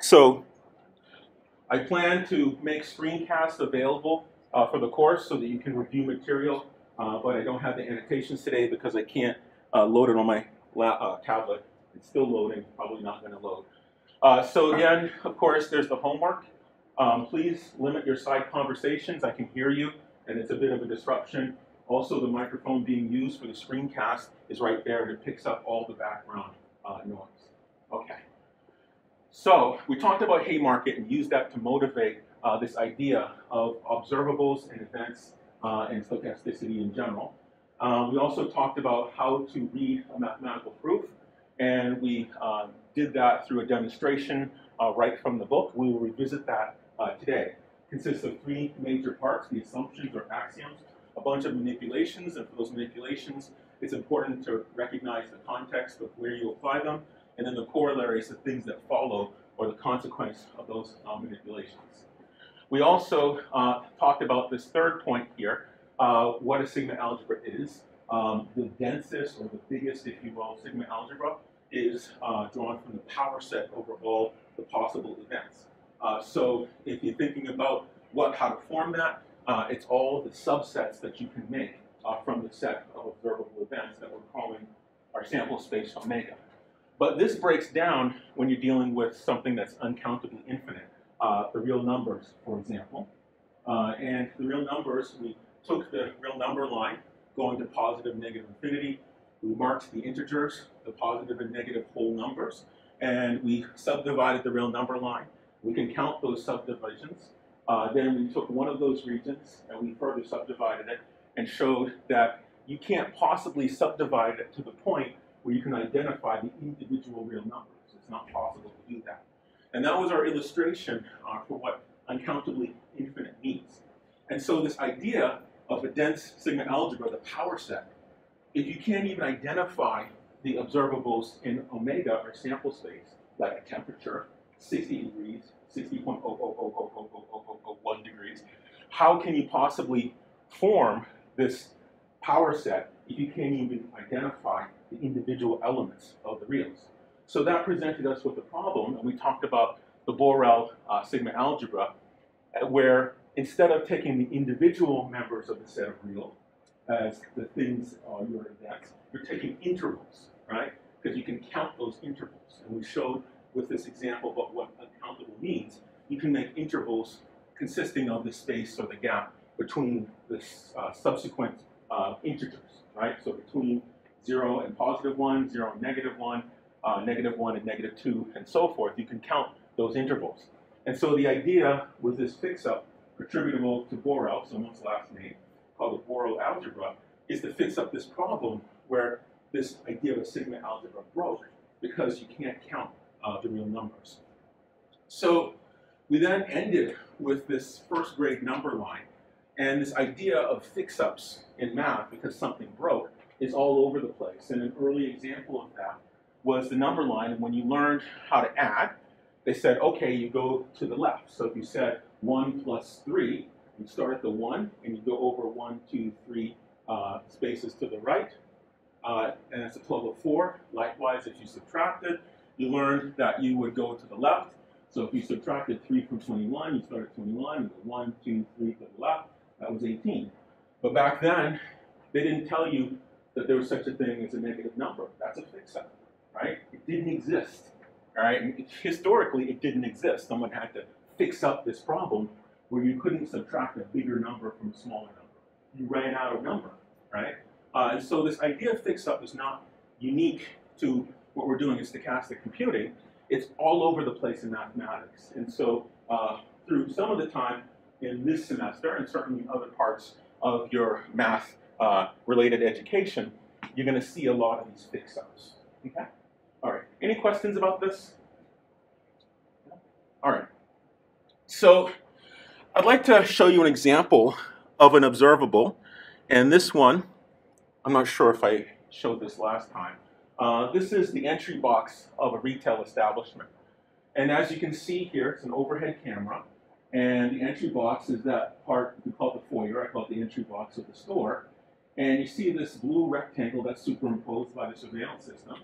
So I plan to make screencasts available uh, for the course so that you can review material, uh, but I don't have the annotations today because I can't uh, load it on my uh, tablet. It's still loading, probably not going to load. Uh, so again, of course, there's the homework. Um, please limit your side conversations. I can hear you, and it's a bit of a disruption. Also, the microphone being used for the screencast is right there, and it picks up all the background uh, noise. Okay. So we talked about Haymarket and used that to motivate uh, this idea of observables and events uh, and stochasticity in general. Um, we also talked about how to read a mathematical proof, and we uh, did that through a demonstration uh, right from the book. We will revisit that uh, today. It consists of three major parts, the assumptions or axioms, a bunch of manipulations, and for those manipulations, it's important to recognize the context of where you apply them, and then the corollaries, the things that follow, or the consequence of those uh, manipulations. We also uh, talked about this third point here, uh, what a sigma algebra is. Um, the densest, or the biggest, if you will, sigma algebra is uh, drawn from the power set over all the possible events. Uh, so if you're thinking about what, how to form that, uh, it's all the subsets that you can make from the set of observable events that we're calling our sample space omega. But this breaks down when you're dealing with something that's uncountably infinite. Uh, the real numbers, for example. Uh, and the real numbers, we took the real number line going to positive, negative infinity. We marked the integers, the positive and negative whole numbers, and we subdivided the real number line. We can count those subdivisions. Uh, then we took one of those regions and we further subdivided it and showed that you can't possibly subdivide it to the point where you can identify the individual real numbers. It's not possible to do that. And that was our illustration uh, for what uncountably infinite means. And so this idea of a dense sigma algebra, the power set, if you can't even identify the observables in omega or sample space, like a temperature, 60 degrees, 60.0000001 degrees, how can you possibly form this power set if you can't even identify the individual elements of the reals. So that presented us with a problem, and we talked about the Borel uh, sigma algebra, uh, where instead of taking the individual members of the set of real as the things uh, your events, you're taking intervals, right? Because you can count those intervals. And we showed with this example about what uncountable means. You can make intervals consisting of the space or the gap between the uh, subsequent uh, integers, right? So between 0 and positive 1, 0 and negative 1, uh, negative 1 and negative 2, and so forth. You can count those intervals. And so the idea with this fix-up attributable to Borel, someone's last name, called the Borel algebra, is to fix up this problem where this idea of a sigma algebra broke because you can't count uh, the real numbers. So we then ended with this first grade number line and this idea of fix-ups in math because something broke is all over the place. And an early example of that was the number line. And when you learned how to add, they said, okay, you go to the left. So if you said 1 plus 3, you start at the 1 and you go over one, two, three uh, spaces to the right. Uh, and that's a total of 4. Likewise, if you subtracted, you learned that you would go to the left. So if you subtracted 3 from 21, you start at 21, you go 1, 2, 3 to the left. That was 18. But back then, they didn't tell you that there was such a thing as a negative number. That's a fix-up, right? It didn't exist, all right? And historically, it didn't exist. Someone had to fix up this problem where you couldn't subtract a bigger number from a smaller number. You ran out of number, right? Uh, and so this idea of fix-up is not unique to what we're doing in stochastic computing. It's all over the place in mathematics. And so uh, through some of the time in this semester, and certainly other parts of your math uh, related education, you're going to see a lot of these fix-ups. Okay? All right. Any questions about this? All right. So I'd like to show you an example of an observable. And this one, I'm not sure if I showed this last time. Uh, this is the entry box of a retail establishment. And as you can see here, it's an overhead camera. And the entry box is that part, we call it the foyer, I call it the entry box of the store. And you see this blue rectangle that's superimposed by the surveillance system.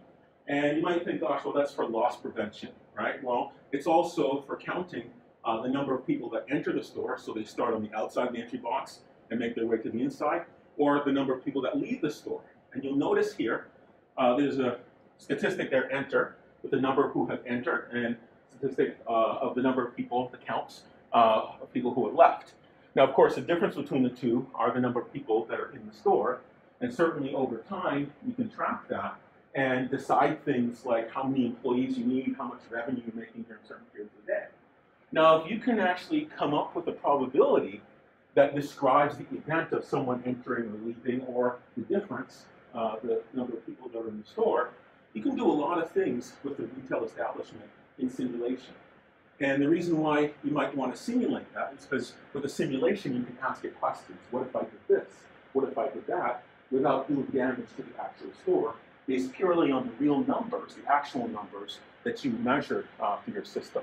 And you might think, gosh, well, that's for loss prevention, right? Well, It's also for counting uh, the number of people that enter the store, so they start on the outside of the entry box and make their way to the inside, or the number of people that leave the store. And you'll notice here, uh, there's a statistic there, enter, with the number who have entered, and statistic uh, of the number of people, the counts uh, of people who have left. Now, of course, the difference between the two are the number of people that are in the store, and certainly over time, you can track that and decide things like how many employees you need, how much revenue you're making during certain periods of the day. Now, if you can actually come up with a probability that describes the event of someone entering or leaving or the difference, uh, the number of people that are in the store, you can do a lot of things with the retail establishment in simulation. And the reason why you might want to simulate that is because with a simulation, you can ask it questions. What if I did this? What if I did that? Without doing damage to the actual store, based purely on the real numbers, the actual numbers that you measured uh, through your system.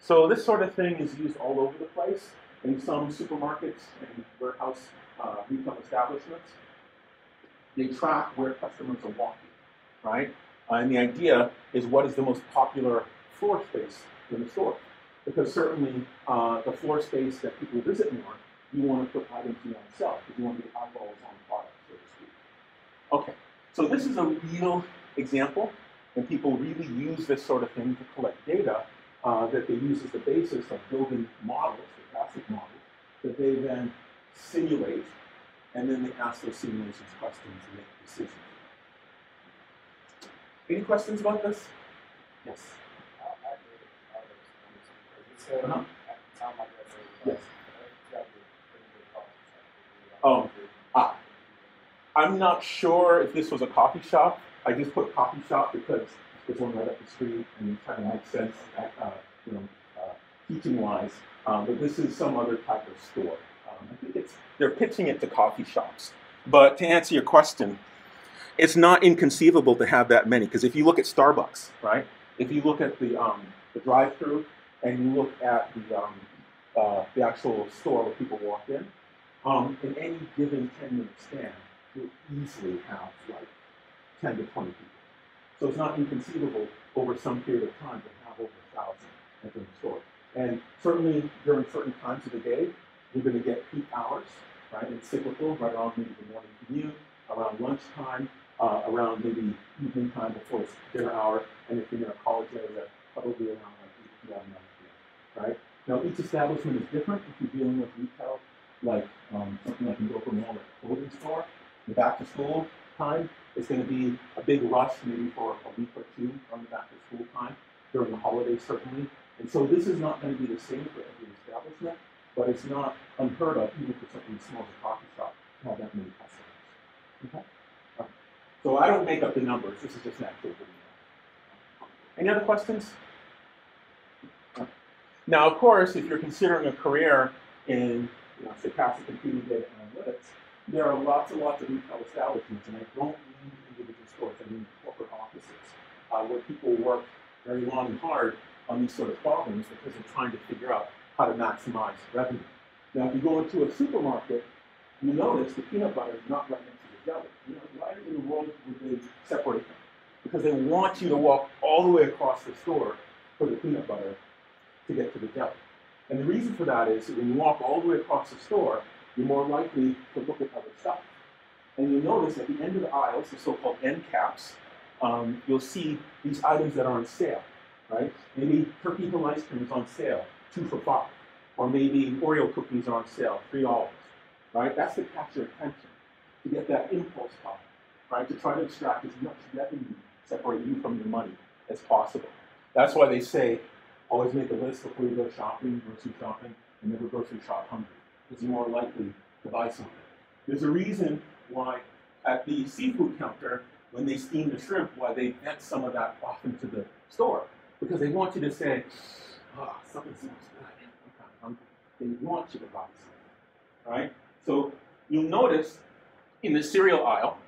So this sort of thing is used all over the place in some supermarkets and warehouse uh, retail establishments. They track where customers are walking, right? Uh, and the idea is what is the most popular floor space in the store. Because certainly uh, the floor space that people visit more, you want to put items want to sell because you want to get eyeballs on the product, so to speak. Okay, so this is a real example, and people really use this sort of thing to collect data uh, that they use as the basis of building models, the classic models, that they then simulate, and then they ask those simulations questions and make decisions. Any questions about this? Yes. Oh, ah. I'm not sure if this was a coffee shop. I just put coffee shop because it's one right up the street and it kind of makes sense, uh, you know, uh, teaching-wise. Um, but this is some other type of store. Um, I think it's they're pitching it to coffee shops. But to answer your question, it's not inconceivable to have that many because if you look at Starbucks, right? If you look at the um, the drive-through and you look at the um, uh, the actual store where people walk in, um, in any given 10-minute span, you'll easily have like 10 to 20 people. So it's not inconceivable over some period of time to have over a thousand entering the store. And certainly during certain times of the day, you're going to get peak hours, right? It's cyclical, right around maybe the morning commute, around lunchtime, uh, around maybe evening time before it's dinner hour, and if you're in a college area, probably around like 8 p.m. 9 p.m. Right? Now each establishment is different. If you're dealing with retail, like um, something like an Dover Mall, a clothing store, the back to school time is going to be a big rush, maybe for a week or two on the back to school time during the holidays certainly. And so this is not going to be the same for every establishment, but it's not unheard of even for something as small as a coffee shop to have that many customers. Okay. So I don't make up the numbers. This is just natural. Any other questions? Now, of course, if you're considering a career in, you know, say, passive computing data analytics, there are lots and lots of retail establishments, and I don't mean individual stores, I mean corporate offices, uh, where people work very long and hard on these sort of problems because they're trying to figure out how to maximize revenue. Now, if you go into a supermarket, you notice the peanut butter is not right next to the jelly. you know, why in the world would they separate them? Because they want you to walk all the way across the store for the peanut butter to get to the deli. And the reason for that is that when you walk all the way across the store, you're more likely to look at other stuff. And you'll notice at the end of the aisles, the so-called end caps, um, you'll see these items that are on sale, right? Maybe turkey hill ice cream is on sale, two for five. Or maybe Oreo cookies are on sale, three dollars, right? That's to capture attention to get that impulse buy, right? To try to extract as much revenue, separate you from your money as possible. That's why they say always make a list before you go shopping, grocery shopping, and never grocery shop hungry, because you're more likely to buy something. There's a reason why at the seafood counter, when they steam the shrimp, why they vent some of that off into the store, because they want you to say, oh, something smells good. I'm hungry. They want you to buy something, right? So you'll notice in the cereal aisle,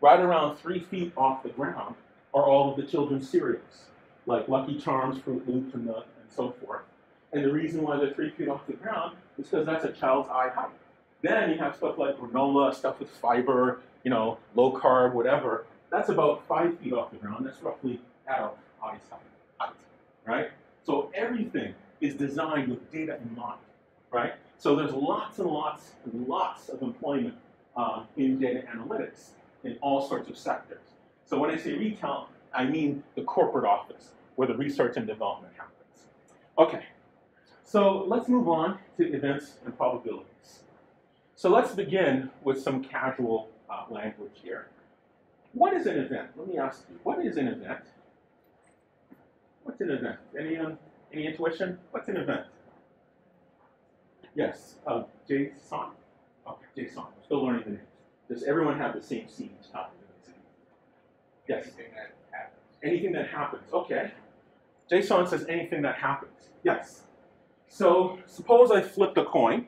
right around three feet off the ground, are all of the children's cereals, like Lucky Charms, Froot Loops, and, the, and so forth. And the reason why they're three feet off the ground is because that's a child's eye height. Then you have stuff like granola, stuff with fiber, you know, low carb, whatever. That's about five feet off the ground. That's roughly adult eye height, right? So everything is designed with data in mind, right? So there's lots and lots and lots of employment uh, in data analytics in all sorts of sectors. So when I say retail, I mean the corporate office where the research and development happens. Okay, so let's move on to events and probabilities. So let's begin with some casual uh, language here. What is an event? Let me ask you, what is an event? What's an event? Any, um, any intuition? What's an event? Yes, uh, Jason? Okay, Jason. We're still learning the names. Does everyone have the same time? Yes. Anything that happens. Anything that happens. Okay. Jason says anything that happens. Yes. So suppose I flip a coin.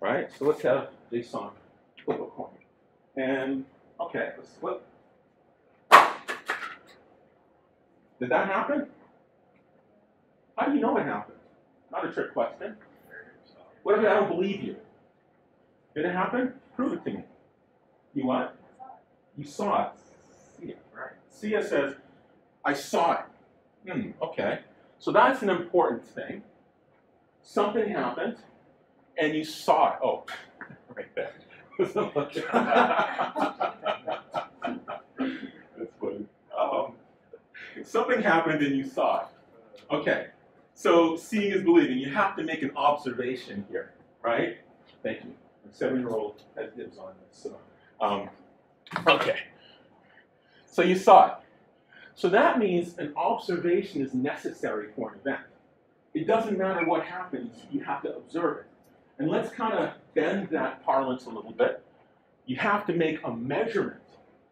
Right? So let's have Jason flip a coin. And okay, let's flip. Did that happen? How do you know it happened? Not a trick question. What if I don't believe you? Did it happen? Prove it to me. You what? You saw it. See it, right? Sia says, I saw it. Hmm, okay. So that's an important thing. Something happened, and you saw it. Oh, right there. That's funny. Um, something happened and you saw it. Okay. So seeing is believing. You have to make an observation here, right? Thank you. My seven-year-old has dibs on this. So, um, okay. So you saw it. So that means an observation is necessary for an event. It doesn't matter what happens, you have to observe it. And let's kind of bend that parlance a little bit. You have to make a measurement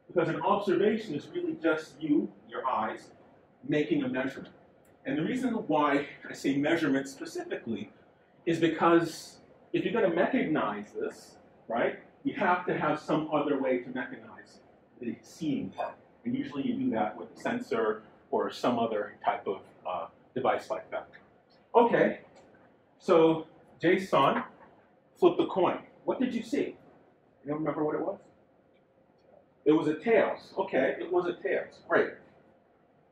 because an observation is really just you, your eyes, making a measurement. And the reason why I say measurement specifically is because if you're going to mechanize this, right, you have to have some other way to mechanize the seeing part. And usually you do that with a sensor or some other type of uh, device like that. Okay, so Jason flipped the coin. What did you see? You don't remember what it was? It was a tails. Okay, it was a tails. Great.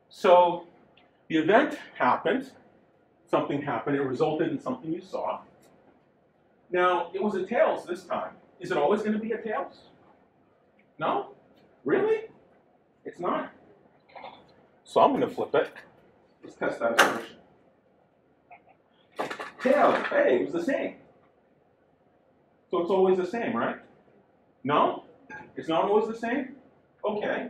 So the event happened. Something happened. It resulted in something you saw. Now, it was a tails this time. Is it always going to be a tails? No? Really? It's not? So I'm going to flip it. Let's test that assertion. Tails. Hey, it was the same. So it's always the same, right? No? It's not always the same? Okay.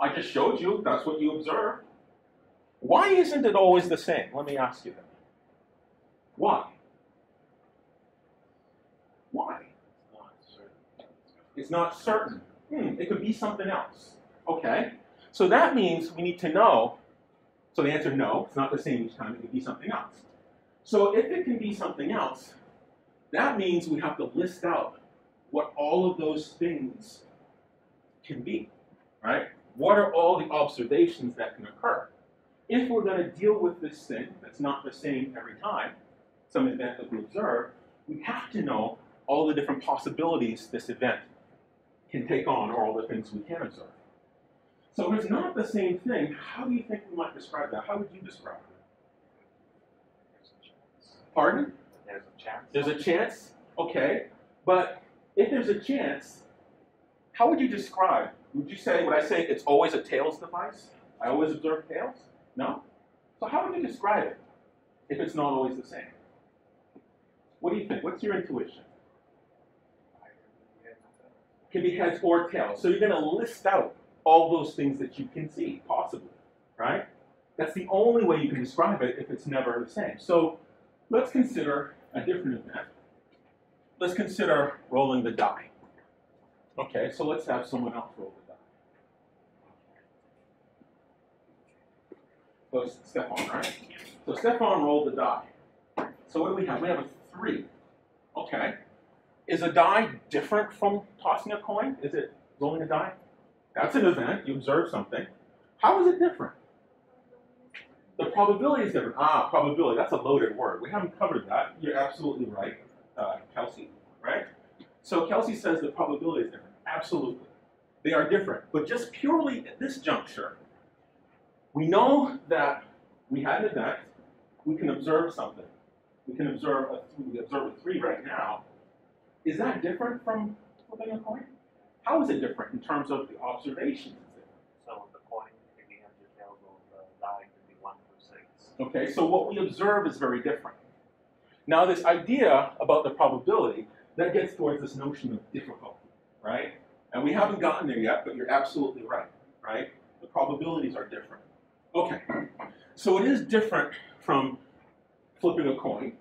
I just showed you that's what you observed. Why isn't it always the same? Let me ask you that. Why? Why? It's not certain. Hmm, it could be something else. Okay. So that means we need to know. So the answer no, it's not the same each time, it could be something else. So if it can be something else, that means we have to list out what all of those things can be, right? What are all the observations that can occur? If we're going to deal with this thing that's not the same every time, some event that we observe, we have to know all the different possibilities this event can take on, or all the things we can observe. So if it's not the same thing, how do you think we might describe that? How would you describe it? Pardon? There's a chance. There's a chance, okay, but if there's a chance, how would you describe? Would you say, would I say it's always a tails device? I always observe tails? No? So how would you describe it if it's not always the same? What do you think? What's your intuition? It can be heads or tails. So you're going to list out all those things that you can see, possibly, right? That's the only way you can describe it if it's never the same. So let's consider a different event. Let's consider rolling the die. Okay, so let's have someone else roll the die. So Stefan, right? So Stefan rolled the die. So what do we have? We have a three. Okay. Is a die different from tossing a coin? Is it rolling a die? That's an event. You observe something. How is it different? The probability is different. Ah, probability. That's a loaded word. We haven't covered that. You're absolutely right, uh, Kelsey. Right? So Kelsey says the probability is different. Absolutely. They are different. But just purely at this juncture, we know that we had an event, we can observe something. We can observe a, we observe a three right now. Is that different from flipping a coin? How is it different in terms of the observations? So the coin, in the hand, your the die could be one through six. Okay, so what we observe is very different. Now, this idea about the probability, that gets towards this notion of difficulty, right? And we haven't gotten there yet, but you're absolutely right, right? The probabilities are different. Okay, so it is different from flipping a coin.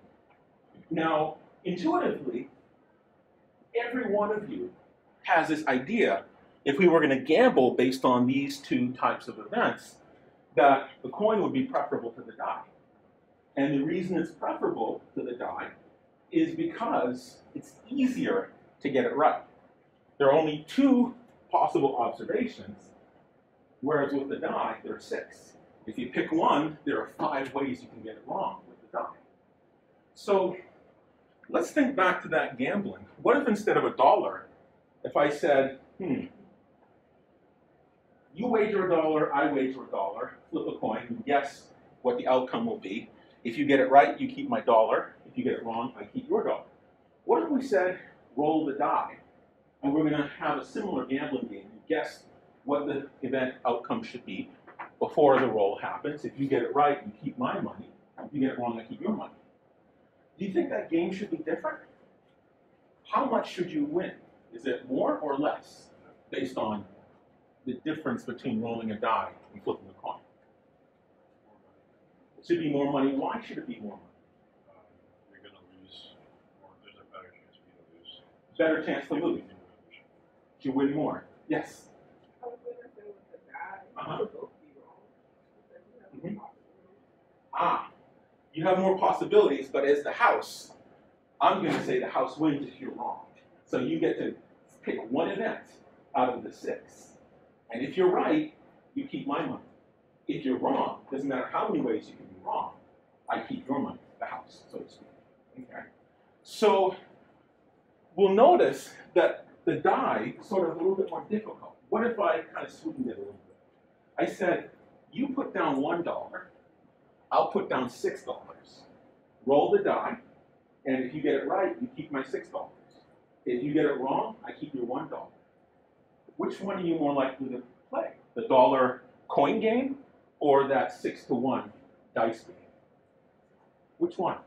Now, intuitively, every one of you has this idea if we were going to gamble based on these two types of events, that the coin would be preferable to the die. And the reason it's preferable to the die is because it's easier to get it right. There are only two possible observations, whereas with the die, there are six. If you pick one, there are five ways you can get it wrong with the die. So let's think back to that gambling. What if instead of a dollar, if I said, hmm, you wager a dollar, I wager a dollar, flip a coin, and guess what the outcome will be. If you get it right, you keep my dollar. If you get it wrong, I keep your dollar. What if we said, roll the die, and we're going to have a similar gambling game. You guess what the event outcome should be before the roll happens. If you get it right, you keep my money. If you get it wrong, I keep your money. Do you think that game should be different? How much should you win? Is it more or less based on the difference between rolling a die and flipping a coin? It should be more money. Why should it be more money? You're gonna lose, or there's a better chance for you to lose. Better chance to lose. You win more. Yes. I was gonna say with the guy, Uh-huh. you could both be wrong. Because you have Mhm. Ah, you have more possibilities, but as the house, I'm going to say the house wins if you're wrong. So you get to pick one event out of the six. And if you're right, you keep my money. If you're wrong, doesn't matter how many ways you can be wrong, I keep your money, the house, so to speak. Okay. So we'll notice that the die is sort of a little bit more difficult. What if I kind of sweetened it a little bit? I said, you put down one dollar, I'll put down six dollars. Roll the die, and if you get it right, you keep my six dollars. If you get it wrong, I keep your one dollar. Which one are you more likely to play? The dollar coin game or that six to one dice game? Which one?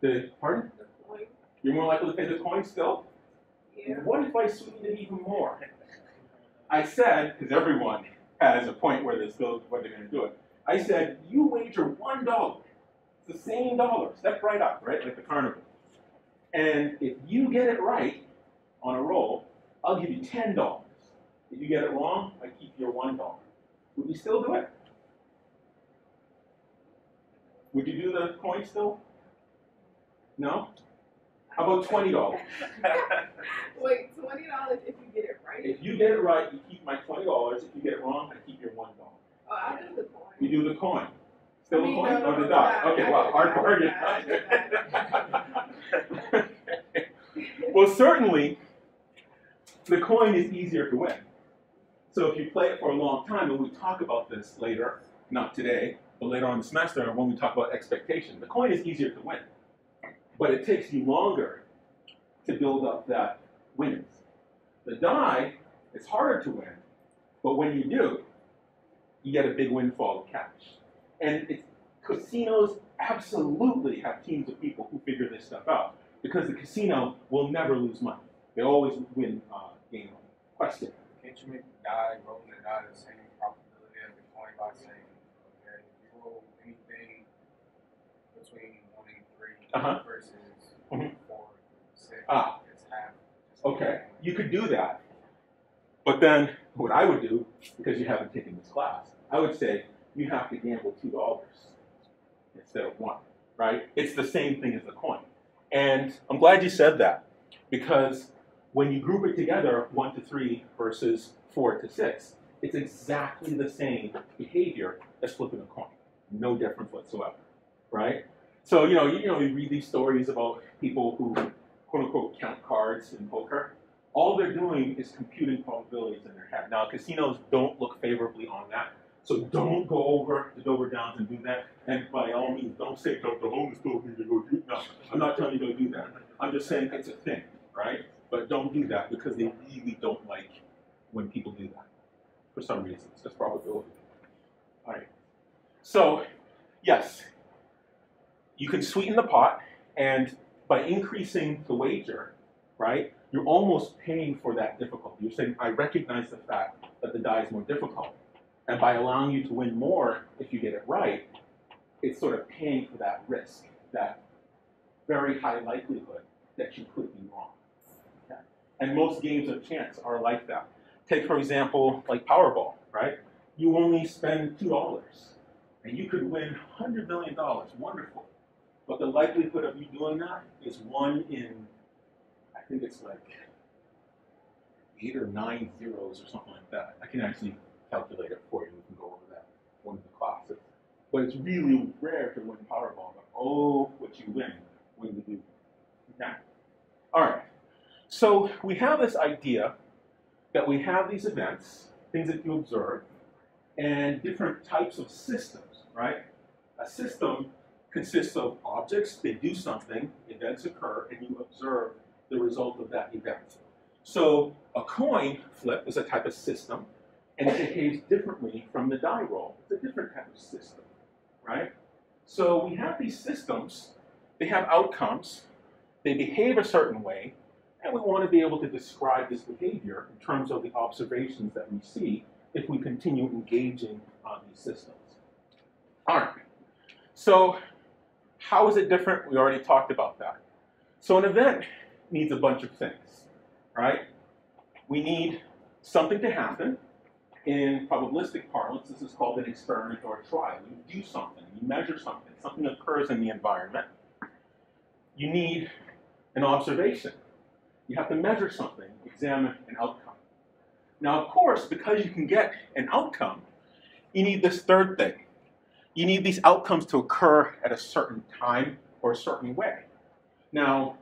The pardon? The You're more likely to play the coin still? yeah. What if I sweetened it even more? I said, because everyone has a point where they're still where they're going to do it. I said, you wager one dollar. It's the same dollar. Step right up, right, like the carnival. And if you get it right on a roll, I'll give you ten dollars. If you get it wrong, I keep your one dollar. Would you still do it? Would you do the coin still? No? How about twenty dollars? Wait, twenty dollars if you get it right? If you get it right, you keep my twenty dollars. If you get it wrong, I keep your one dollar. Oh, I do the coin. You do the coin. Still a no, or the no, Okay, well, hard bargain. Well, certainly, the coin is easier to win. So if you play it for a long time, and we talk about this later, not today, but later on in the semester when we talk about expectation, the coin is easier to win. But it takes you longer to build up that winnings. The die, it's harder to win, but when you do, you get a big windfall of cash. And it's, casinos absolutely have teams of people who figure this stuff out because the casino will never lose money. They always win uh, game money. Question. Can't you make die, rolling the die the same probability as the coin by saying, okay, you roll anything between one and 3 Uh-huh. versus Mhm. four, six, Ah. it's half. Just Okay, you could do that. But then what I would do, because you haven't taken this class, I would say you have to gamble two dollars instead of one, right? It's the same thing as the coin. And I'm glad you said that because when you group it together, one to three versus four to six, it's exactly the same behavior as flipping a coin. No difference whatsoever, right? So you know, you, you know, you read these stories about people who quote unquote count cards in poker. All they're doing is computing probabilities in their head. Now, casinos don't look favorably on that, So don't go over to Dover Downs and do that. And by all means, don't say Dr. Holness told me to go do. No, I'm not telling you to do that. I'm just saying it's a thing, right? But don't do that because they really don't like when people do that for some reasons. That's probability. All right. So, yes, you can sweeten the pot, and by increasing the wager, right, you're almost paying for that difficulty. You're saying, I recognize the fact that the die is more difficult. And by allowing you to win more if you get it right, it's sort of paying for that risk, that very high likelihood that you could be wrong. Okay? And most games of chance are like that. Take, for example, like Powerball, right? You only spend $2 and you could win $100 million. Wonderful. But the likelihood of you doing that is one in, I think it's like eight or nine zeros or something like that. I can actually calculate it for you. We can go over that one of the classes. But it's really rare to win Powerball. But oh, what you win when you do. Okay. All right. So we have this idea that we have these events, things that you observe, and different types of systems, right? A system consists of objects, they do something, events occur, and you observe the result of that event. So a coin flip is a type of system, and it behaves differently from the die roll. It's a different type of system, right? So we have these systems, they have outcomes, they behave a certain way, and we want to be able to describe this behavior in terms of the observations that we see if we continue engaging on these systems. All right. So how is it different? We already talked about that. So an event needs a bunch of things, right? We need something to happen. In probabilistic parlance, this is called an experiment or a trial. You do something, you measure something, something occurs in the environment. You need an observation. You have to measure something, examine an outcome. Now, of course, because you can get an outcome, you need this third thing. You need these outcomes to occur at a certain time or a certain way. Now,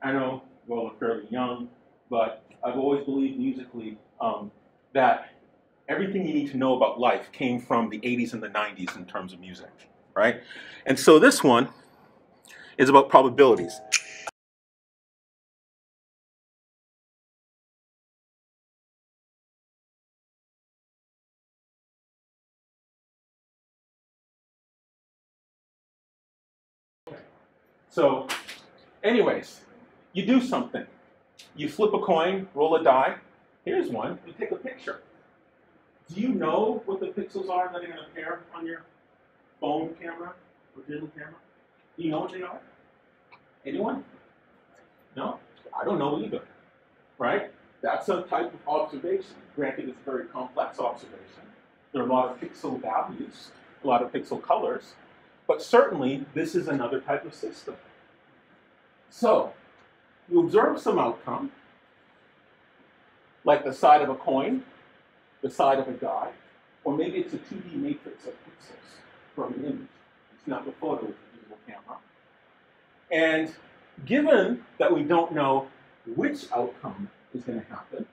I know, well, I'm fairly young, but I've always believed musically um, that everything you need to know about life came from the 80s and the 90s in terms of music, right? And so this one is about probabilities. So, anyways, you do something. You flip a coin, roll a die. Here's one. You take a picture. Do you know what the pixels are that are going to appear on your phone camera or digital camera? Do you know what they are? Anyone? No? I don't know either. Right? That's a type of observation. Granted, it's a very complex observation. There are a lot of pixel values, a lot of pixel colors, but certainly this is another type of system. So, you observe some outcome, like the side of a coin, the side of a die, or maybe it's a 2D matrix of pixels from an image. It's not the photo with a digital camera. And given that we don't know which outcome is going to happen,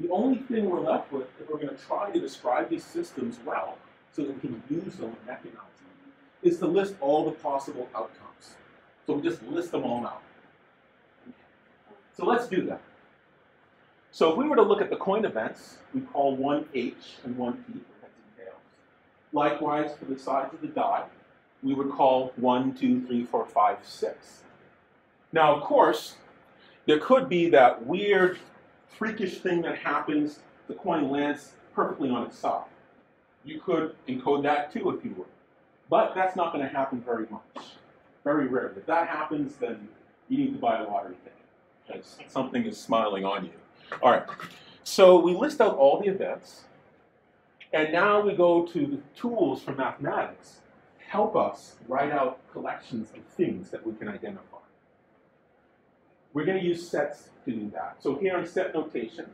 the only thing we're left with, if we're going to try to describe these systems well, so that we can use them and recognize them, is to list all the possible outcomes. So we just list them all out. So let's do that. So if we were to look at the coin events, we call one H and one P for heads and tails. Likewise, for the sides of the die, we would call one, two, three, four, five, six. Now, of course, there could be that weird, freakish thing that happens, the coin lands perfectly on its side. You could encode that too if you would. But that's not going to happen very much. Very rarely. If that happens, then you need to buy a lottery ticket because something is smiling on you. All right. So we list out all the events, and now we go to the tools for mathematics help us write out collections of things that we can identify. We're going to use sets to do that. So here in set notation,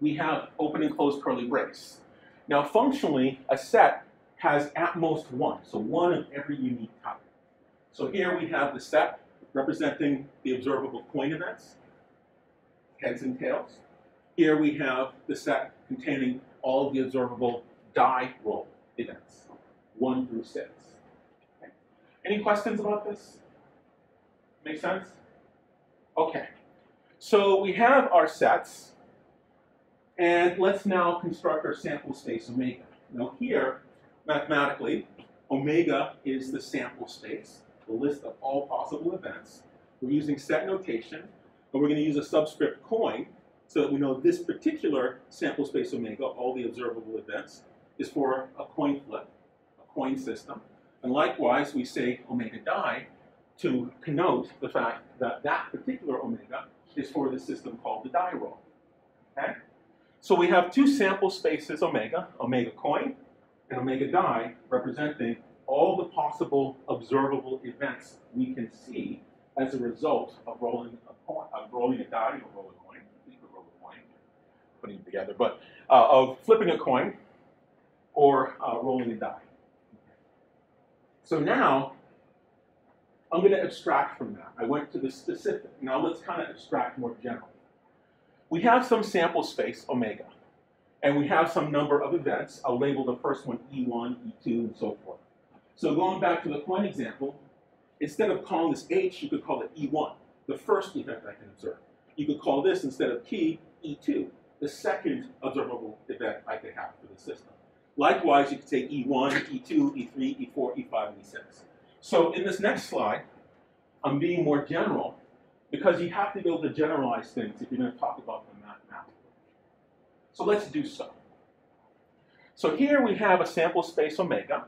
we have open and close curly brace. Now functionally, a set has at most one, so one of every unique type. So here we have the set representing the observable coin events, heads and tails. Here we have the set containing all the observable die roll events, one through six. Okay. Any questions about this? Make sense? Okay. So we have our sets, and let's now construct our sample space omega. Now here, mathematically, omega is the sample space, the list of all possible events. We're using set notation, and we're going to use a subscript coin so that we know this particular sample space omega, all the observable events, is for a coin flip, a coin system. And likewise, we say omega die to connote the fact that that particular omega is for the system called the die roll. Okay? So we have two sample spaces omega, omega coin and omega die, representing all the possible observable events we can see as a result of rolling a coin, of rolling a die or roll a coin. You could roll a coin, putting them together, but uh, of flipping a coin or uh, rolling a die. So now I'm going to abstract from that. I went to the specific. Now let's kind of abstract more general. We have some sample space, omega, and we have some number of events. I'll label the first one E1, E2, and so forth. So going back to the coin example, instead of calling this H, you could call it E1, the first event I can observe. You could call this, instead of key, E2, the second observable event I could have for the system. Likewise, you could say E1, E2, E3, E4, E5, and E6. So in this next slide, I'm being more general because you have to be able to generalize things if you're going to talk about them mathematically. So let's do so. So here we have a sample space omega,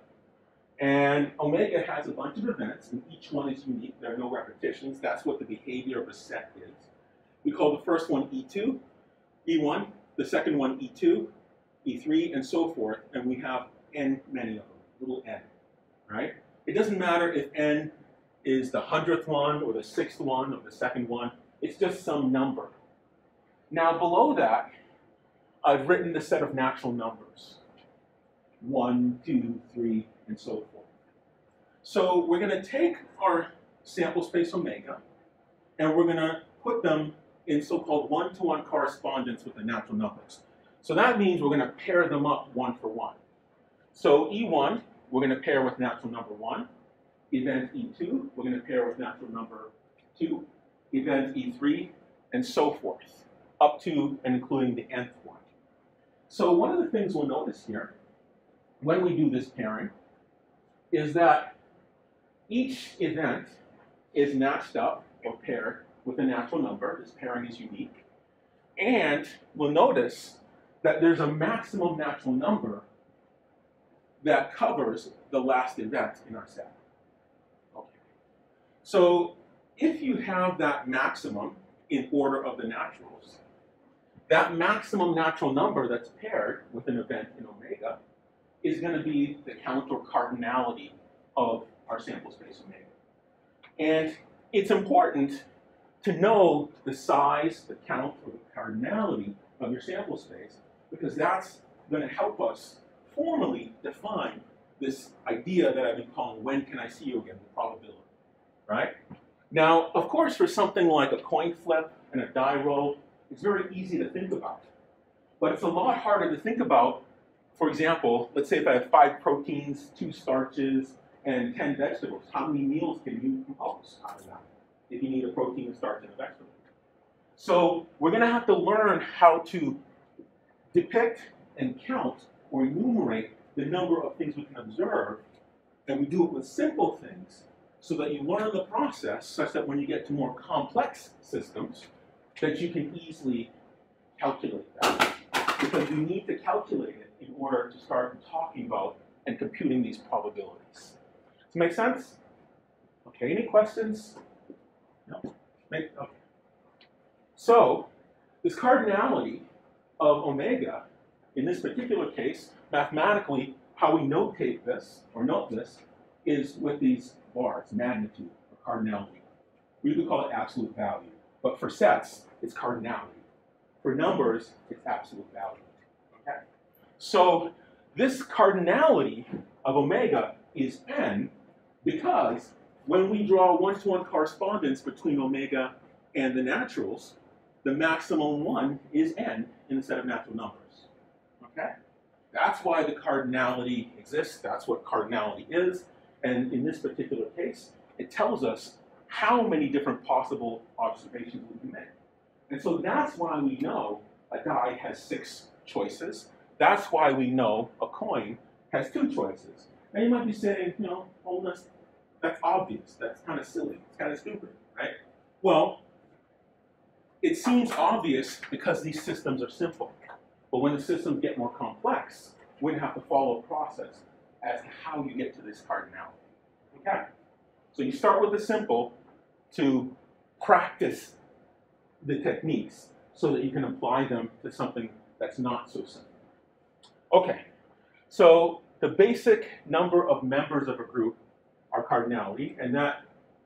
and omega has a bunch of events, and each one is unique. There are no repetitions. That's what the behavior of a set is. We call the first one E2, E1, the second one E2, E3, and so forth, and we have n many of them, little n, right? It doesn't matter if n is the hundredth one or the sixth one or the second one. It's just some number. Now below that, I've written the set of natural numbers. One, two, three, and so forth. So we're going to take our sample space omega, and we're going to put them in so-called one-to-one correspondence with the natural numbers. So that means we're going to pair them up one for one. So E1, we're going to pair with natural number 1. Event E2, we're going to pair with natural number 2. Event E3, and so forth, up to and including the nth one. So one of the things we'll notice here, when we do this pairing, is that each event is matched up or paired with a natural number. This pairing is unique. And we'll notice that there's a maximum natural number that covers the last event in our set. Okay. So if you have that maximum in order of the naturals, that maximum natural number that's paired with an event in omega is going to be the count or cardinality of our sample space omega. And it's important to know the size, the count, or the cardinality of your sample space because that's going to help us formally define this idea that I've been calling when can I see you again, the probability, right? Now, of course, for something like a coin flip and a die roll, it's very easy to think about. But it's a lot harder to think about, for example, let's say if I have five proteins, two starches, and 10 vegetables, how many meals can you compose out of that if you need a protein, a starch, and a vegetable? So we're going to have to learn how to depict and count or enumerate the number of things we can observe, and we do it with simple things so that you learn the process such that when you get to more complex systems, that you can easily calculate that. Because you need to calculate it in order to start talking about and computing these probabilities. Does it make sense? Okay, any questions? No? Make, okay. So, this cardinality of omega, in this particular case, mathematically, how we notate this, or note this, is with these bars, magnitude, or cardinality. We could call it absolute value. But for sets, it's cardinality. For numbers, it's absolute value. So this cardinality of omega is n because when we draw one-to-one correspondence between omega and the naturals, the maximum one is n in the set of natural numbers. Okay? That's why the cardinality exists. That's what cardinality is. And in this particular case, it tells us how many different possible observations we can make. And so that's why we know a die has six choices. That's why we know a coin has two choices. And you might be saying, you know, well, that's, that's obvious. That's kind of silly. It's kind of stupid, right? Well, it seems obvious because these systems are simple. But when the systems get more complex, we have to follow a process as to how you get to this cardinality. Okay? So you start with the simple to practice the techniques so that you can apply them to something that's not so simple. Okay, so the basic number of members of a group are cardinality, and that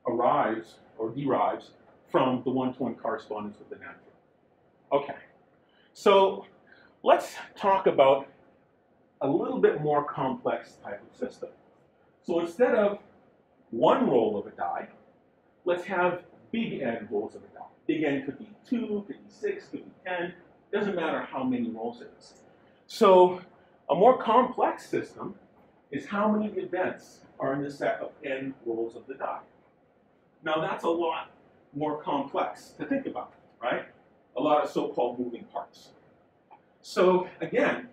arrives or derives from the one-to-one correspondence with the natural. Okay, so let's talk about a little bit more complex type of system. So instead of one roll of a die, let's have big N rolls of a die. Big N could be two, could be six, could be 10, doesn't matter how many rolls it is. So a more complex system is how many events are in the set of N rolls of the die. Now that's a lot more complex to think about, right? A lot of so-called moving parts. So again,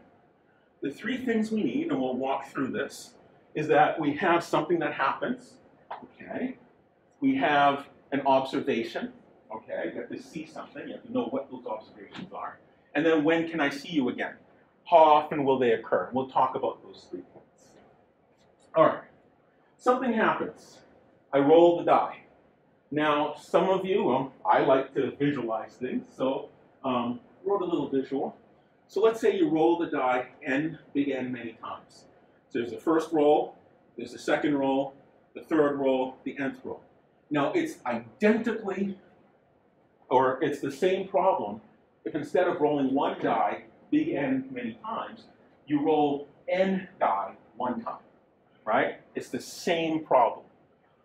the three things we need, and we'll walk through this, is that we have something that happens, okay? We have an observation, okay? You have to see something, you have to know what those observations are. And then when can I see you again? How often will they occur? We'll talk about those three points. All right, something happens. I roll the die. Now, some of you, well, I like to visualize things, so um, wrote a little visual. So let's say you roll the die n, big N, many times. So there's the first roll, there's the second roll, the third roll, the nth roll. Now it's identically, or it's the same problem if instead of rolling one die, big N, many times, you roll n die one time, right? It's the same problem.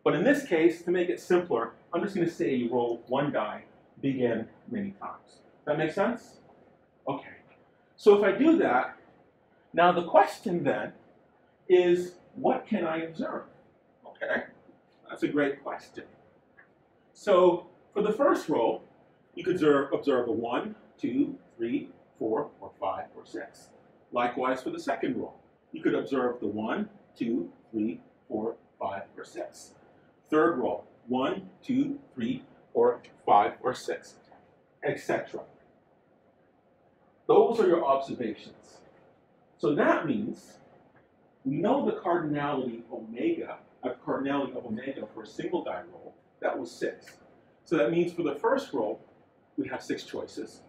But in this case, to make it simpler, I'm just going to say you roll one die, big N, many times. That make sense? Okay. So if I do that, now the question then is, what can I observe? Okay, that's a great question. So for the first roll, you could observe, a 1, 2, 3, 4, or 5, or 6. Likewise for the second roll. You could observe the 1, 2, 3, 4, 5, or 6. Third roll, 1, 2, 3, 4, 5, or 6, etc. Those are your observations. So that means we know the cardinality omega, a cardinality of omega for a single die roll, that was six. So that means for the first roll, we have six choices.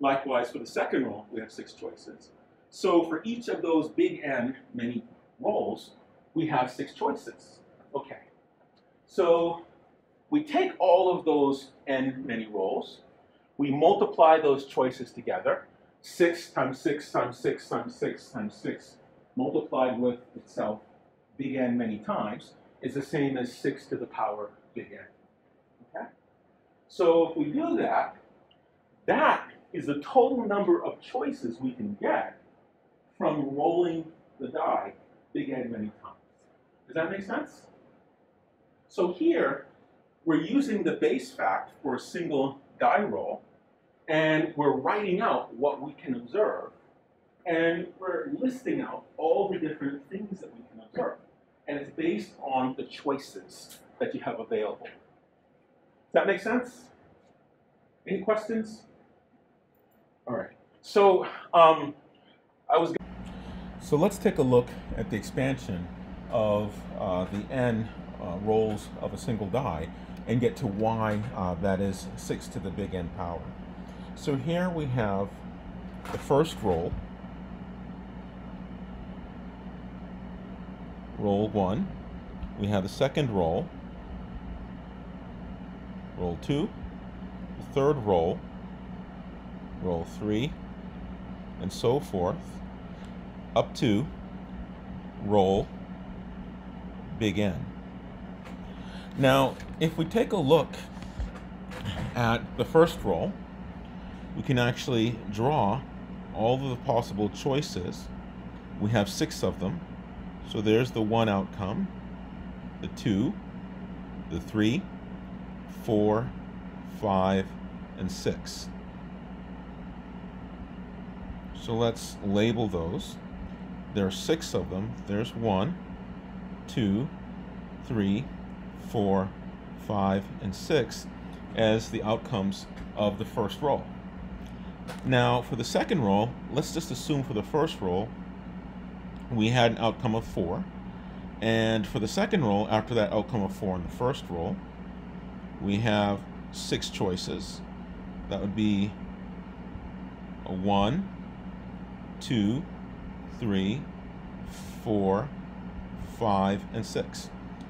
Likewise, for the second roll, we have six choices. So for each of those big N many rolls, we have six choices. Okay. So we take all of those N many rolls, we multiply those choices together, 6 times 6 times 6 times 6 times 6 multiplied with itself big N many times is the same as 6 to the power big N. Okay? So if we do that, that is the total number of choices we can get from rolling the die big N many times. Does that make sense? So here, we're using the base fact for a single die roll, and we're writing out what we can observe, and we're listing out all the different things that we can observe. And it's based on the choices that you have available. Does that make sense? Any questions? So um, I was. So let's take a look at the expansion of uh, the n uh, rolls of a single die and get to why uh, that is 6 to the big N power. So here we have the first roll, roll 1. We have the second roll, roll 2, the third roll, roll 3, and so forth, up to roll big N. Now, if we take a look at the first roll, we can actually draw all of the possible choices we have six of them. So there's the one outcome, the two, the three, four, five, and six. So let's label those. There are six of them. There's one, two, three, four, five, and six as the outcomes of the first roll. Now, for the second roll, let's just assume for the first roll we had an outcome of four. And for the second roll, after that outcome of four in the first roll, we have six choices. That would be a one, two, three, four, five, and six.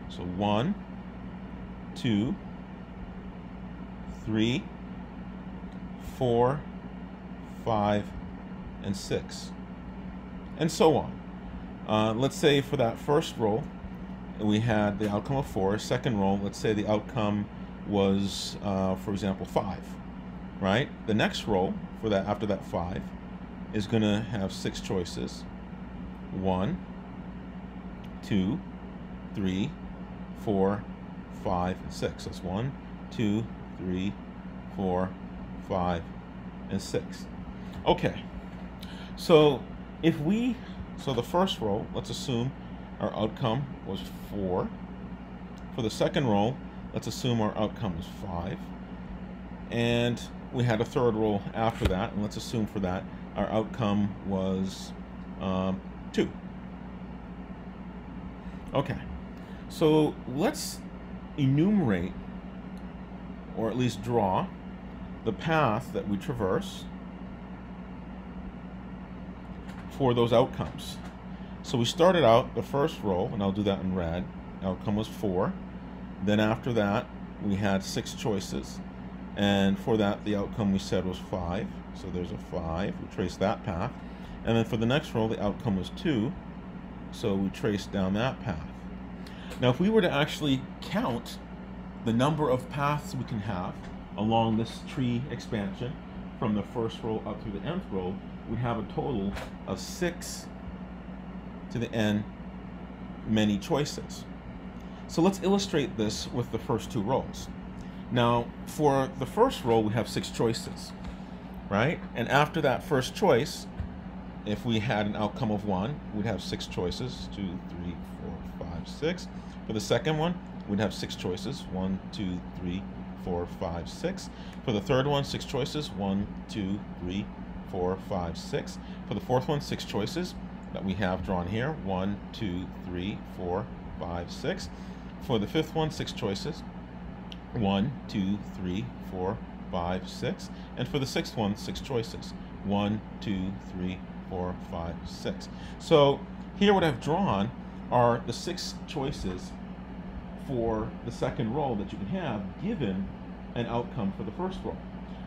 So one, two, three, four, five, and six, and so on. Uh, let's say for that first roll, we had the outcome of four. Second roll, let's say the outcome was, uh, for example, five, right? The next roll for that after that five is going to have six choices. One, two, three, four, five, and six. That's one, two, three, four, five, and six. Okay, so if we, so the first roll, let's assume our outcome was four. For the second roll, let's assume our outcome is five. And we had a third roll after that, and let's assume for that our outcome was um, two. Okay, so let's enumerate, or at least draw, the path that we traverse for those outcomes. So we started out the first roll, and I'll do that in red. Outcome was four. Then after that, we had six choices. And for that, the outcome we said was five. So there's a five. We trace that path. And then for the next roll, the outcome was two. So we trace down that path. Now, if we were to actually count the number of paths we can have along this tree expansion from the first row up through the nth row, we have a total of six to the n many choices. So let's illustrate this with the first two rows. Now, for the first row, we have six choices, right? And after that first choice, if we had an outcome of one, we'd have six choices, two, three, four, five, six. For the second one, we'd have six choices, one, two, three, four, five, six. For the third one, six choices, one, two, three, four, five, six. For the fourth one, six choices that we have drawn here, one, two, three, four, five, six. For the fifth one, six choices, one, two, three, four, five, six. And for the sixth one, six choices, one, two, three, four, five, six. So here what I've drawn are the six choices for the second roll that you can have given an outcome for the first roll.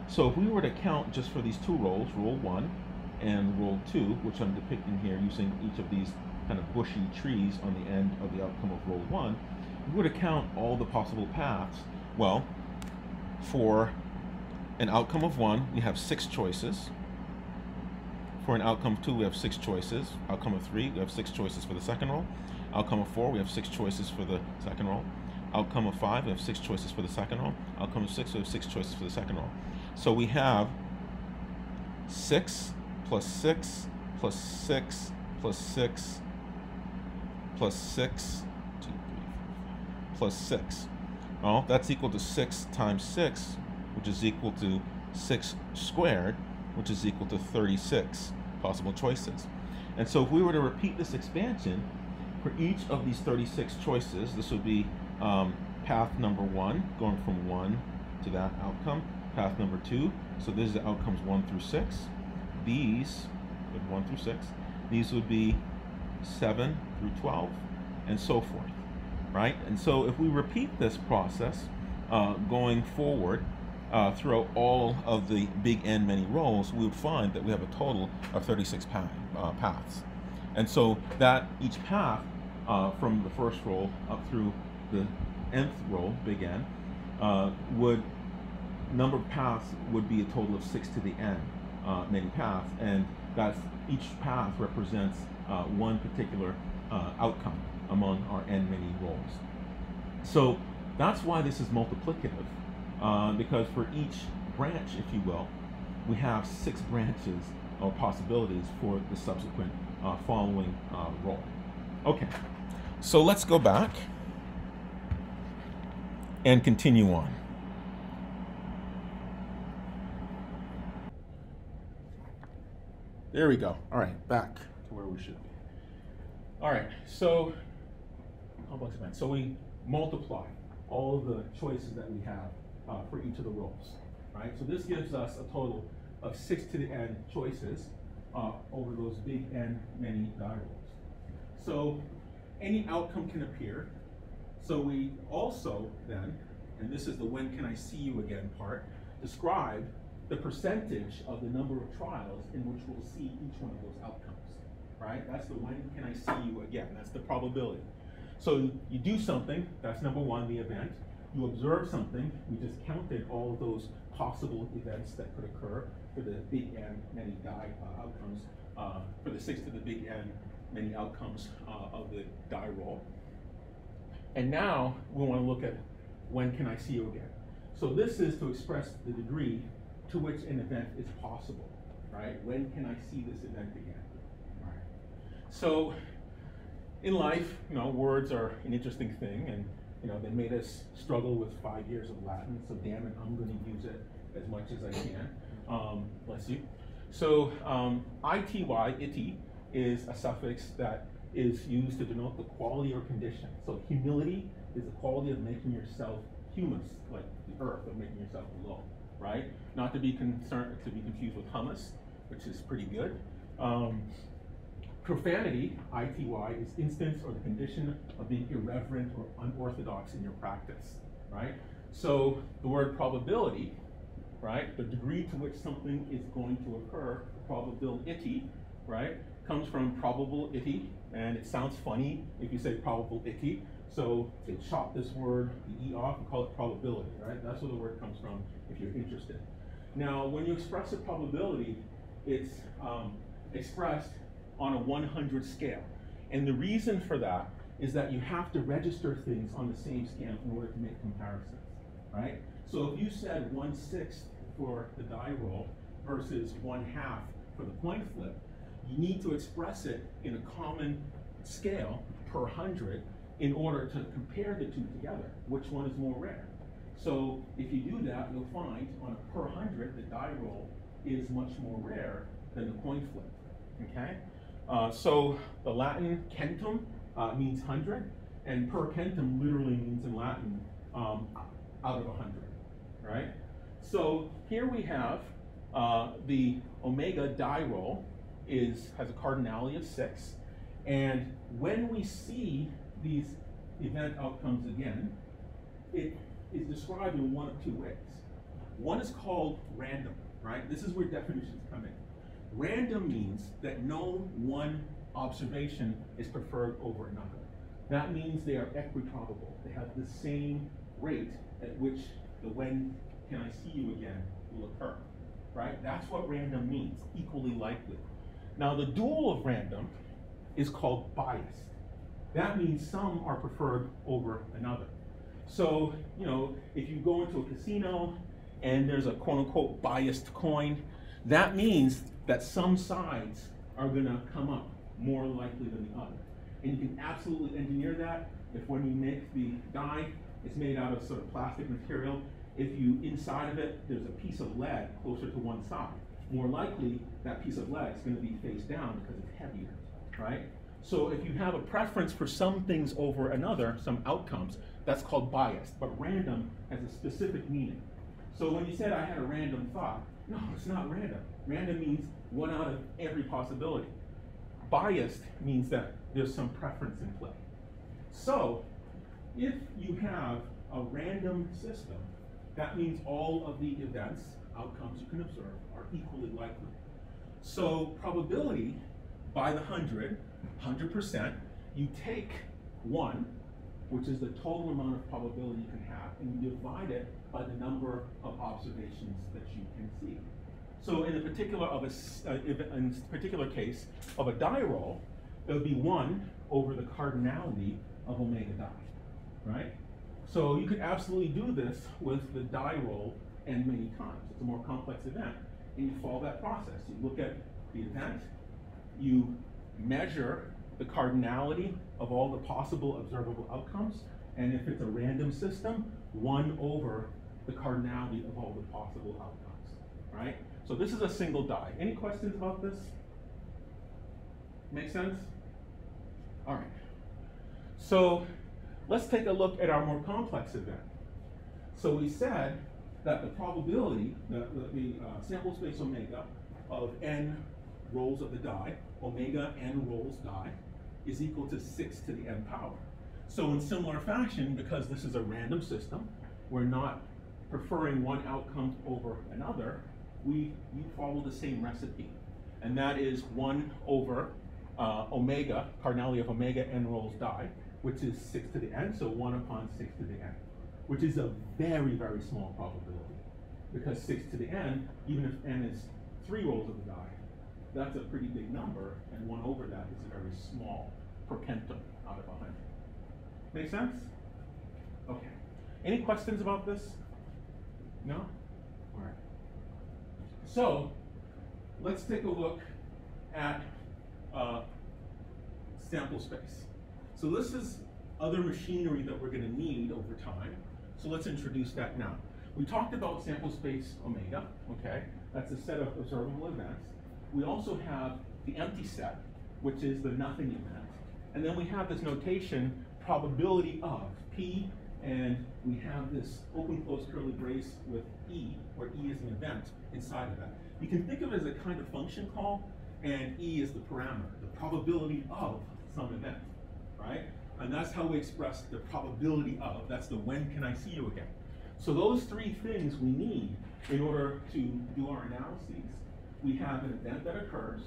So if we were to count just for these two rolls, roll one and roll two, which I'm depicting here using each of these kind of bushy trees on the end of the outcome of roll one, we were to count all the possible paths, well, for an outcome of one, we have six choices. For an outcome of two, we have six choices. Outcome of three, we have six choices for the second roll. Outcome of four, we have six choices for the second roll. Outcome of five, we have six choices for the second roll. Outcome of six, we have six choices for the second roll. So we have six plus six plus six plus six six six. Well, that's equal to six times six, which is equal to six squared, which is equal to 36 possible choices. And so if we were to repeat this expansion, for each of these 36 choices, this would be um, path number one, going from one to that outcome. Path number two, so this is the outcomes one through six. These, one through six, these would be seven through 12, and so forth, right? And so if we repeat this process uh, going forward, uh, throughout all of the big N many rolls, we would find that we have a total of 36 path, uh, paths. And so that each path uh, from the first roll up through the nth roll, big N, uh, would number of paths would be a total of six to the n, uh, many paths, and that's each path represents uh, one particular uh, outcome among our n many rolls. So that's why this is multiplicative, uh, because for each branch, if you will, we have six branches or possibilities for the subsequent uh, following uh, roll. Okay, so let's go back and continue on. There we go. All right, back to where we should be. All right, so complex event. So we multiply all the choices that we have uh, for each of the rolls, right? So this gives us a total of six to the n choices uh, over those big N many die rolls. So any outcome can appear. So we also then, and this is the when can I see you again part, describe the percentage of the number of trials in which we'll see each one of those outcomes, right? That's the when can I see you again, that's the probability. So you do something, that's number one, the event. You observe something, we just counted all those possible events that could occur for the big N many die uh, outcomes, uh, for the six to the big N many outcomes uh, of the die roll. And now we want to look at when can I see you again. So this is to express the degree to which an event is possible, right? When can I see this event again? Right. So in life, you know, words are an interesting thing, and you know, they made us struggle with five years of Latin. So damn it, I'm going to use it as much as I can. Um, bless you. So um, ity, ity, is a suffix that is used to denote the quality or condition. So humility is the quality of making yourself humus, like the earth, of making yourself low, right? Not to be concerned, to be confused with hummus, which is pretty good. Um, profanity, ity, is instance or the condition of being irreverent or unorthodox in your practice, right? So the word probability right? The degree to which something is going to occur, probability, right, comes from probability, and it sounds funny if you say probability. So they chop this word, the E off, and call it probability, right? That's where the word comes from if you're interested. Now, when you express a probability, it's um, expressed on a 100 scale. And the reason for that is that you have to register things on the same scale in order to make comparisons, right? So if you said one sixth for the die roll versus one half for the coin flip, you need to express it in a common scale per hundred in order to compare the two together. Which one is more rare? So if you do that, you'll find on a per hundred, the die roll is much more rare than the coin flip. Okay? Uh, so the Latin centum uh, means hundred, and per centum literally means in Latin um, out of a hundred right? So here we have uh, the omega die roll is has a cardinality of six, and when we see these event outcomes again, it is described in one of two ways. One is called random, right? This is where definitions come in. Random means that no one observation is preferred over another. That means they are equiprobable. They have the same rate at which the when can I see you again will occur, right? That's what random means, equally likely. Now the dual of random is called biased. That means some are preferred over another. So, you know, if you go into a casino and there's a quote unquote biased coin, that means that some sides are gonna come up more likely than the other. And you can absolutely engineer that if when you make the die, it's made out of sort of plastic material. If you, inside of it, there's a piece of lead closer to one side, more likely that piece of lead is gonna be face down because it's heavier, right? So if you have a preference for some things over another, some outcomes, that's called biased, but random has a specific meaning. So when you said I had a random thought, no, it's not random. Random means one out of every possibility. Biased means that there's some preference in play. So if you have a random system, that means all of the events, outcomes you can observe, are equally likely. So probability by the 100, 100%, you take 1, which is the total amount of probability you can have, and you divide it by the number of observations that you can see. So in a particular of a, uh, in particular case of a die roll, it would be one over the cardinality of omega die, right? So you could absolutely do this with the die roll n many times. It's a more complex event, and you follow that process. You look at the event, you measure the cardinality of all the possible observable outcomes, and if it's a random system, one over the cardinality of all the possible outcomes, right? So this is a single die. Any questions about this? Make sense? All right. So let's take a look at our more complex event. So we said that the probability, the, the, uh, sample space omega of n rolls of the die, omega n rolls die, is equal to 6 to the n power. So in similar fashion, because this is a random system, we're not preferring one outcome over another, we follow the same recipe. And that is 1 over uh, omega, cardinality of omega n rolls die, which is 6 to the n, so 1 upon 6 to the n, which is a very, very small probability. Because 6 to the n, even if n is 3 rolls of the die, that's a pretty big number, and 1 over that is a very small percentum out of 100. Make sense? Okay. Any questions about this? No? So, let's take a look at uh, sample space. So this is other machinery that we're gonna need over time. So let's introduce that now. We talked about sample space omega, okay? That's a set of observable events. We also have the empty set, which is the nothing event. And then we have this notation, probability of, P, and we have this open close curly brace with E, where E is an event inside of that. You can think of it as a kind of function call, and E is the parameter, the probability of some event, right? And that's how we express the probability of, that's the when can I see you again. So those three things we need in order to do our analyses. We have an event that occurs,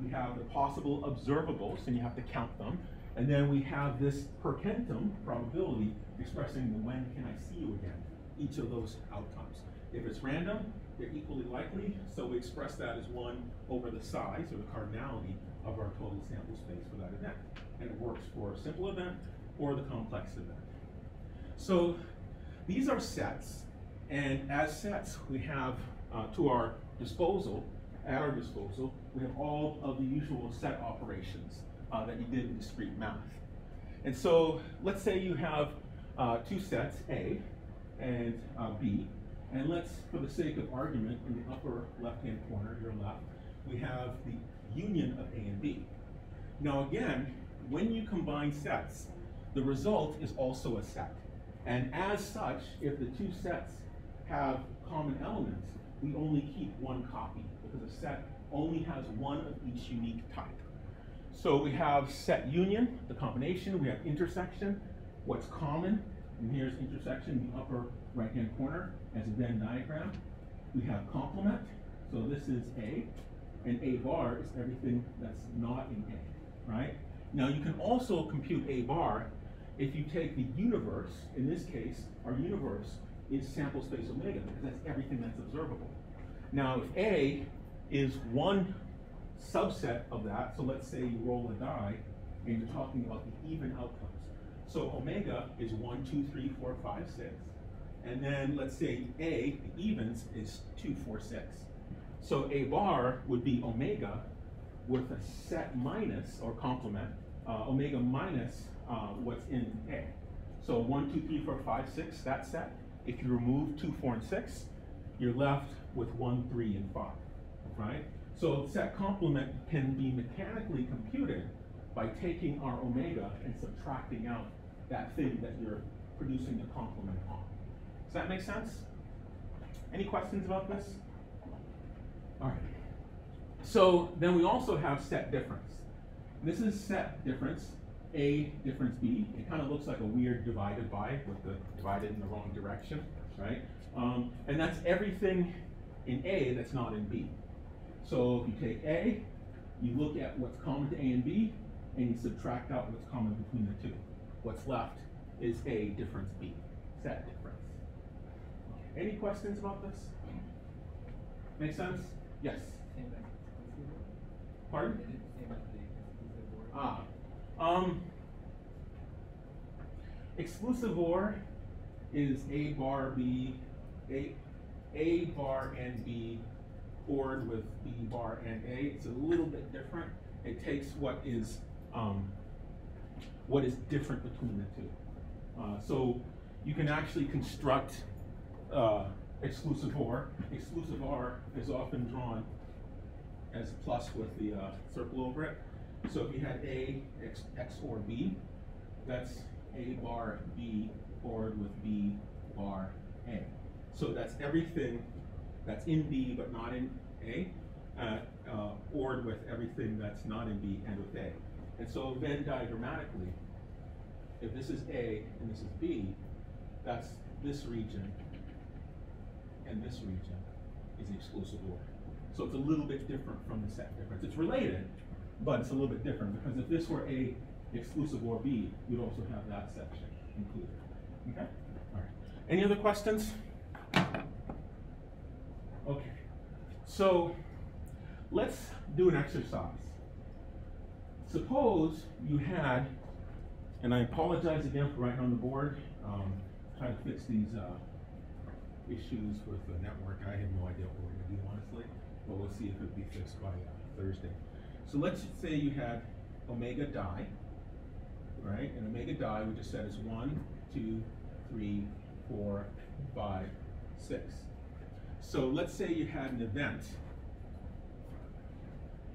we have the possible observables, and you have to count them, and then we have this percentum probability expressing the when can I see you again, each of those outcomes. If it's random, they're equally likely, so we express that as one over the size or the cardinality of our total sample space for that event. And it works for a simple event or the complex event. So these are sets, and as sets, we have uh, to our disposal, at our disposal, we have all of the usual set operations uh, that you did in discrete math. And so let's say you have uh, two sets, A and uh, B, and let's, for the sake of argument, in the upper left-hand corner, your left, we have the union of A and B. Now again, when you combine sets, the result is also a set. And as such, if the two sets have common elements, we only keep one copy because a set only has one of each unique type. So we have set union, the combination, we have intersection, what's common, and here's intersection in the upper right-hand corner as a Venn diagram. We have complement, so this is A, and A bar is everything that's not in A, right? Now you can also compute A bar if you take the universe, in this case, our universe is sample space omega, because that's everything that's observable. Now if A is one subset of that, so let's say you roll a die, and you're talking about the even outcomes. So omega is one, two, three, four, five, six. And then let's say A, the evens, is two, four, six. So A bar would be omega with a set minus, or complement, uh, omega minus uh, what's in A. So one, two, three, four, five, six, that set. If you remove two, four, and six, you're left with one, three, and five, right? So set complement can be mechanically computed by taking our omega and subtracting out that thing that you're producing the complement on. Does that make sense? Any questions about this? All right. So then we also have set difference. This is set difference, A difference B. It kind of looks like a weird divided by with the divided in the wrong direction, right? Um, and that's everything in A that's not in B. So if you take A, you look at what's common to A and B, and you subtract out what's common between the two. What's left is A difference B, set difference. Any questions about this? Make sense? Yes. Pardon? Ah, um, exclusive OR is A bar B, A, A bar and B, ORed with B bar and A. It's a little bit different. It takes what is, um, what is different between the two. Uh, so you can actually construct uh, exclusive OR. Exclusive OR is often drawn as plus with the uh, circle over it. So if you had A, X, X or B, that's A bar B ORed with B bar A. So that's everything that's in B but not in A, uh, uh, ORed with everything that's not in B and with A. And so Venn diagrammatically, if this is A and this is B, that's this region and this region is the exclusive OR. So it's a little bit different from the set difference. It's related, but it's a little bit different because if this were A exclusive OR B, you'd also have that section included. Okay? All right. Any other questions? Okay. So let's do an exercise. Suppose you had, and I apologize again for writing on the board, um, trying to fix these uh, issues with the network. I have no idea what we're going to do, honestly, but we'll see if it'll be fixed by uh, Thursday. So let's say you had omega die, right? And omega die, we just said is one, two, three, four, five, six. So let's say you had an event,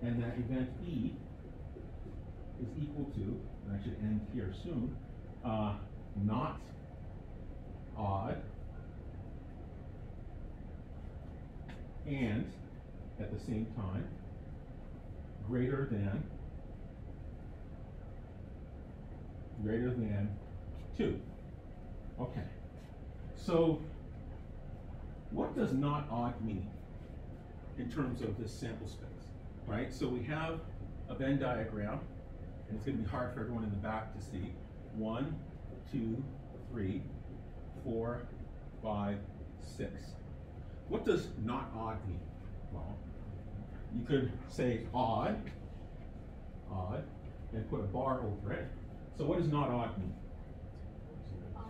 and that event E is equal to, and I should end here soon, uh, not odd, and at the same time, greater than, greater than two. Okay. So, what does not odd mean in terms of this sample space, right? So we have a Venn diagram, and it's gonna be hard for everyone in the back to see. One, two, three, four, five, six. What does not odd mean? Well, you could say odd, odd, and put a bar over it. So what does not odd mean?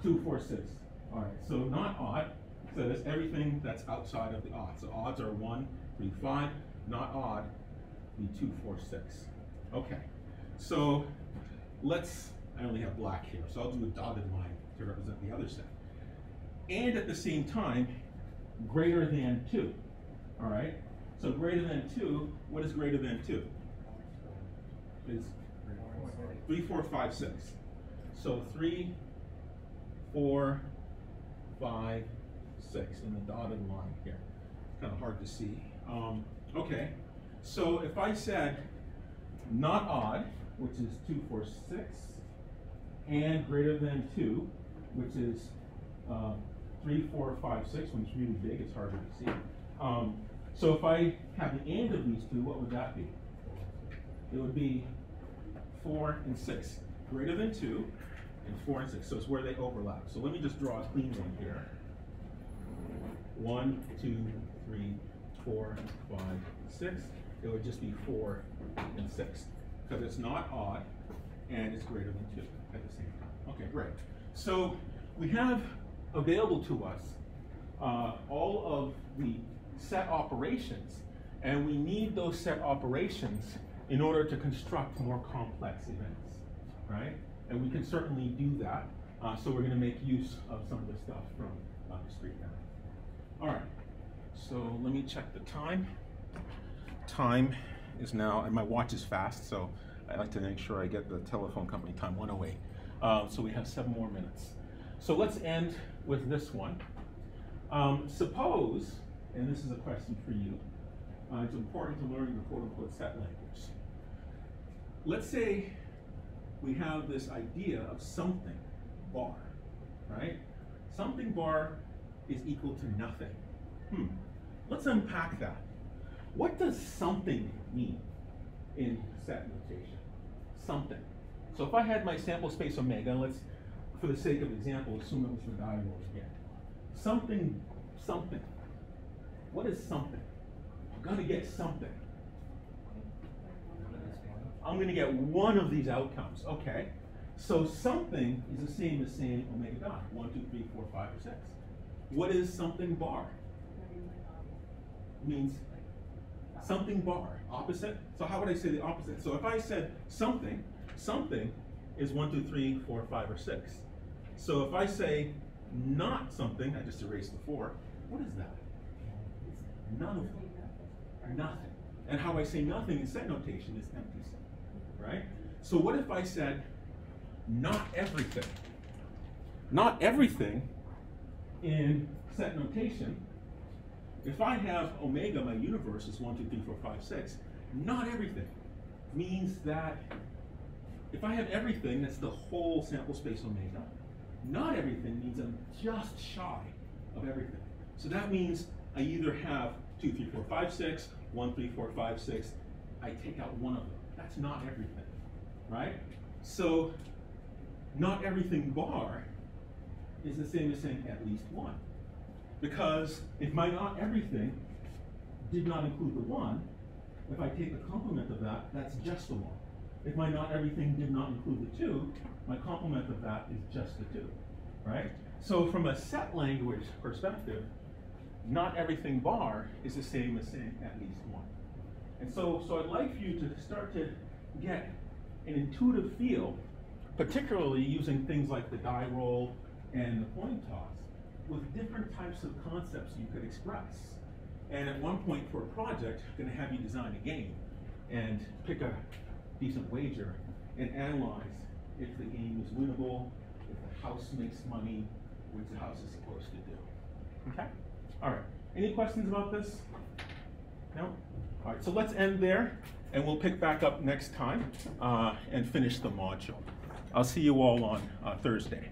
Two, four, six. All right, so not odd says everything that's outside of the odds. So odds are one, three, five. Not odd, be two, four, six. Okay, so let's, I only have black here, so I'll do a dotted line to represent the other set. And at the same time, greater than two. All right, so greater than two, what is greater than two? Is three, four, five, six. So three, four, five, six in the dotted line here. Kind of hard to see. Um, okay, so if I said not odd, which is two, four, six, and greater than two, which is uh, three, four, five, six. When it's really big, it's harder to see. Um, so if I have the and of these two, what would that be? It would be four and six, greater than two, and four and six. So it's where they overlap. So let me just draw a clean one here. One, two, three, four, five, six. It would just be four and six because it's not odd and it's greater than two at the same time. Okay, great. So we have available to us uh, all of the set operations, and we need those set operations in order to construct more complex events, right? And we can certainly do that. Uh, so we're going to make use of some of the stuff from uh, discrete math. All right. So let me check the time. Time is now, and my watch is fast, so I like to make sure I get the telephone company time 108. Uh, so we have seven more minutes. So let's end with this one. Um, suppose, and this is a question for you, uh, it's important to learn the quote unquote set language. Let's say we have this idea of something bar, right? Something bar is equal to nothing. Hmm. Let's unpack that. What does something mean in set notation? Something. So if I had my sample space omega, let's, for the sake of example, assume it was the diagonal again. Something, something. What is something? I'm gonna get something. I'm gonna get one of these outcomes, okay? So something is the same as saying omega dot, one, two, three, four, five, or six. What is something bar? Means something bar, opposite. So how would I say the opposite? So if I said something, something is one, two, three, four, five, or six. So if I say not something, I just erased the four, what is that? None of them. Nothing. And how I say nothing in set notation is empty set, right? So what if I said not everything? Not everything in set notation if I have omega, my universe is one, two, three, four, five, six, not everything means that if I have everything, that's the whole sample space omega. Not everything means I'm just shy of everything. So that means I either have two, three, four, five, six, one, three, four, five, six. I take out one of them. That's not everything, right? So not everything bar is the same as saying at least one. Because if my not everything did not include the one, if I take the complement of that, that's just the one. If my not everything did not include the two, my complement of that is just the two, right? So from a set language perspective, not everything bar is the same as saying at least one. And so, so I'd like for you to start to get an intuitive feel, particularly using things like the die roll and the coin toss, with different types of concepts you could express. And at one point for a project, I'm gonna have you design a game and pick a decent wager and analyze if the game is winnable, if the house makes money, what the house is supposed to do. Okay? All right. Any questions about this? No? All right, so let's end there and we'll pick back up next time uh, and finish the module. I'll see you all on uh, Thursday.